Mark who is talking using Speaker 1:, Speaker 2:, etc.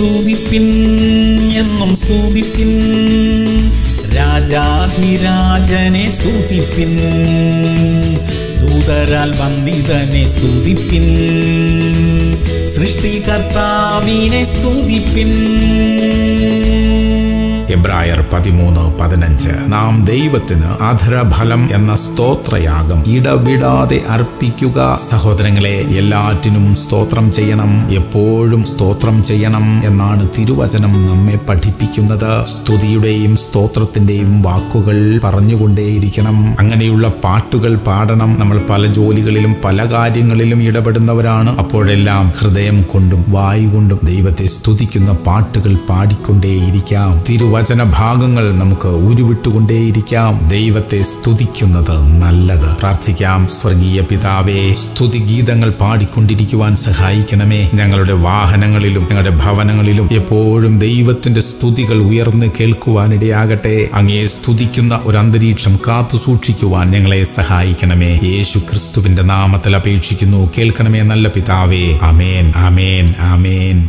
Speaker 1: സ്തുതിപ്പിൻ എന്നും സ്തുതിപ്പിൻ. രാജാധിരാജനെ സ്തുതിപ്പിൻ. ദൂതരാൽ വന്ദിതനെ സ്തുതിപ്പിൻ. സൃഷ്ടികർത്താവിനെ സ്തുതിപ്പിൻ.
Speaker 2: എബ്രായർ പതിമൂന്ന് പതിനഞ്ച്. നാം ദൈവത്തിന് അധരഫലം എന്ന സ്തോത്രയാഗം ഇടവിടാതെ അർപ്പിക്കുക. സഹോദരങ്ങളെ എല്ലാറ്റിനും സ്തോത്രം ചെയ്യണം. എപ്പോഴും സ്തോത്രം ചെയ്യണം എന്നാണ് തിരുവചനം നമ്മെ പഠിപ്പിക്കുന്നത്. സ്തുതിയുടെയും സ്തോത്രത്തിന്റെയും വാക്കുകൾ പറഞ്ഞുകൊണ്ടേയിരിക്കണം. അങ്ങനെയുള്ള പാട്ടുകൾ പാടണം. നമ്മൾ പല ജോലികളിലും പല കാര്യങ്ങളിലും ഇടപെടുന്നവരാണ്. അപ്പോഴെല്ലാം ഹൃദയം കൊണ്ടും വായു കൊണ്ടും ദൈവത്തെ സ്തുതിക്കുന്ന പാട്ടുകൾ പാടിക്കൊണ്ടേയിരിക്കാം. തിരുവചന ഭാഗങ്ങൾ നമുക്ക് ഉരുവിട്ടുകൊണ്ടേയിരിക്കാം. ദൈവത്തെ സ്തുതിക്കുന്നത് നല്ലത്. പ്രാർത്ഥിക്കാം. സ്വർഗീയ പിതാവേ സ്തുതി ഗീതങ്ങൾ പാടിക്കൊണ്ടിരിക്കുവാൻ സഹായിക്കണമേ. ഞങ്ങളുടെ വാഹനങ്ങളിലും ഞങ്ങളുടെ ഭവനങ്ങളിലും എപ്പോഴും ദൈവത്തിന്റെ സ്തുതികൾ ഉയർന്ന് കേൾക്കുവാനിടയാകട്ടെ. അങ്ങയെ സ്തുതിക്കുന്ന ഒരു അന്തരീക്ഷം കാത്തു സൂക്ഷിക്കുവാൻ ഞങ്ങളെ സഹായിക്കണമേ. യേശു ക്രിസ്തുവിന്റെ നാമത്തിൽ അപേക്ഷിക്കുന്നു. കേൾക്കണമേ നല്ല പിതാവേ. അമേൻ അമേൻ അമേൻ